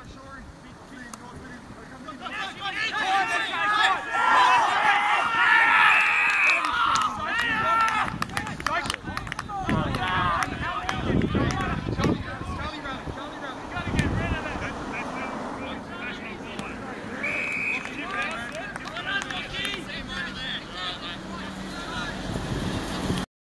Josh Shore?